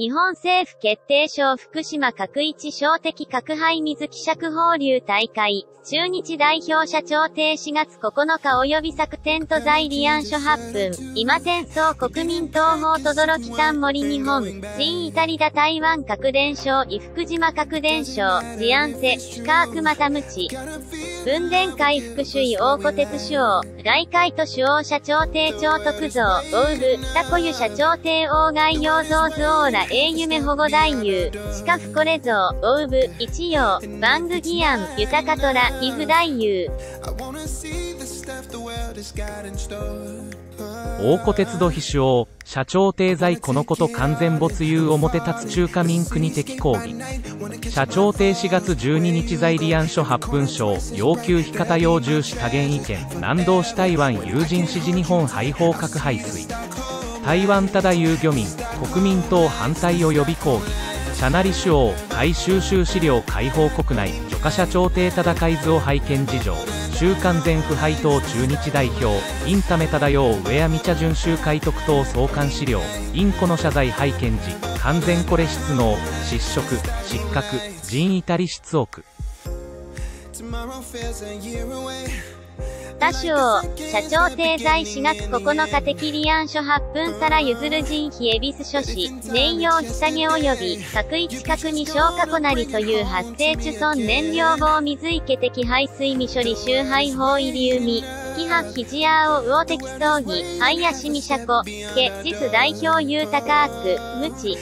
日本政府決定賞福島核一小的核廃水希釈放流大会、中日代表社長邸4月9日及び作テント在リアン書8分、今転送国民党法とどろきたん森日本、新イタリダ台湾核伝承伊福島核伝承、治安セ、カークマタムチ。分電会副首位大小鉄主王、外海都主王社長邸長徳蔵、大部、タコ湯社長邸大外洋像図オーラ英夢保護大遊、シカフコレゾー、大部、一葉、バングギアン、豊かトラ、イフ大遊。大小鉄道飛翔社長定在このこと完全没有表立つ中華民国的抗議社長定4月12日在リアン書発文書要求非方要重視多元意見南道市台湾有人支持日本排放核排水台湾ただ有漁民国民党反対及び抗議シャナリ首王回収集資料解放国内除下社長邸戦い図を拝見事情週刊全腐敗党中日代表インタメ漂う上谷茶順集会特等創刊資料インコの謝罪拝見時完全これ失能失職失格人至り失憶多少、社長定在4月9日敵リアン書8分皿譲る人費恵比寿書士、燃料引下げ及び、核一角に消化粉なりという発生貯村燃料棒水池的排水未処理周排法入り海、キハヒジアーを魚的葬儀、ハイヤシミシャコ、ケ、ジス代表ユータカーク、ムチ。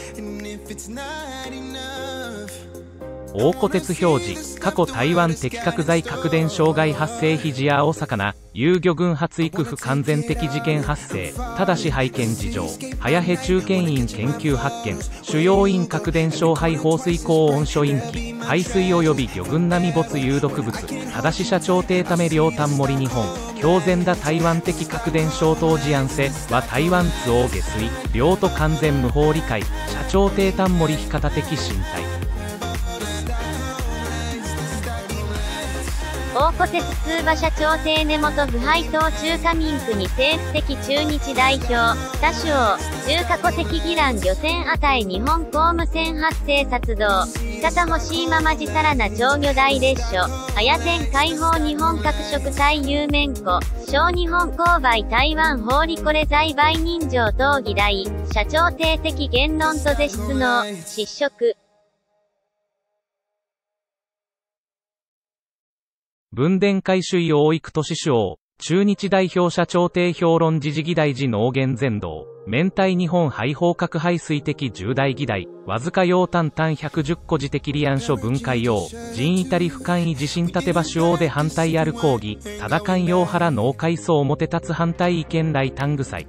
大小鉄表示過去台湾的核材核電障害発生非ジア大魚遊漁群発育不完全的事件発生ただし拝見事情早へ中堅員研究発見主要因核電障害放水高温所引起排水及び魚群並没有毒物ただし社長邸ため両端森日本強然だ台湾的核電症等事案性は台湾津王下水両と完全無法理解社長邸端森非方的身体大小鉄通馬社長定根元腐敗党中華民国政府的中日代表、多少、中華古的義蘭漁船値日本公務船発生活動、北田欲しいままじさらな長魚大列所、早天解放日本各色体有面湖、小日本購買台湾法理これ在売人情等議題、社長定的言論と絶質の、失職。分電会主位大幾年首相、中日代表社長定評論時事議題時農源全道、明太日本排放核排水的重大議題、わずか用単単110個自的利案書分解用、人至り不簡易地震立場主王で反対ある抗議、ただ官用原農海藻表立つ反対意見来単具祭。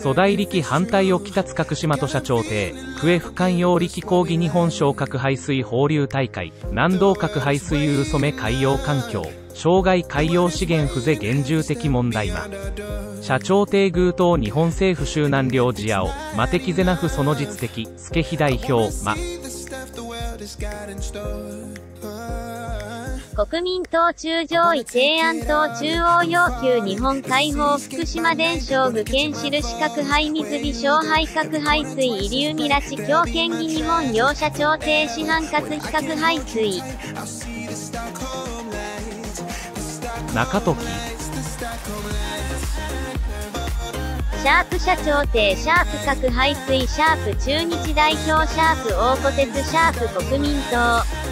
粗大力反対を北津角島と社長邸、クエ不寛用力抗議日本小核排水放流大会、南道核排水う染め海洋環境、障害海洋資源不是厳重的問題は、社長邸宮等日本政府集南領事アオ、マテキゼナフその実的、助非代表、ま。国民党中上位提案党中央要求日本解放福島伝承具県印核排水日小排核排水入り海拉致強権議日本両社長停止反活比較排水中時。シャープ社長艇シャープ核排水シャープ中日代表シャープ大小鉄シャープ国民党。